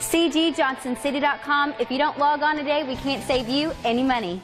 CGJohnsonCity.com. If you don't log on today, we can't save you any money.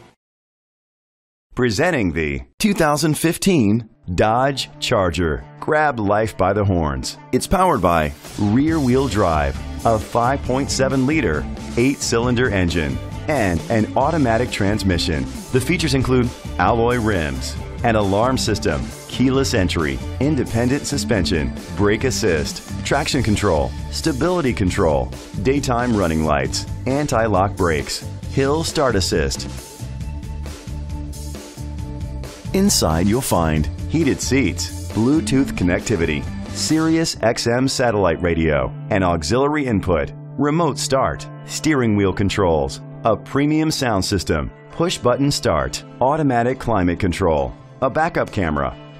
Presenting the 2015 Dodge Charger. Grab life by the horns. It's powered by rear wheel drive, a 5.7 liter, 8 cylinder engine, and an automatic transmission. The features include alloy rims, an alarm system, keyless entry, independent suspension, brake assist, traction control, stability control, daytime running lights, anti lock brakes, hill start assist. Inside, you'll find heated seats, Bluetooth connectivity, Sirius XM satellite radio, an auxiliary input, remote start, steering wheel controls, a premium sound system, push button start, automatic climate control, a backup camera.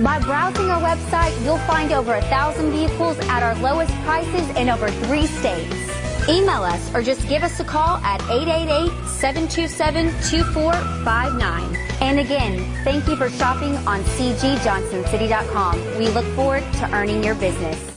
By browsing our website, you'll find over a thousand vehicles at our lowest prices in over three states. Email us or just give us a call at 888-727-2459. And again, thank you for shopping on CGJohnsonCity.com. We look forward to earning your business.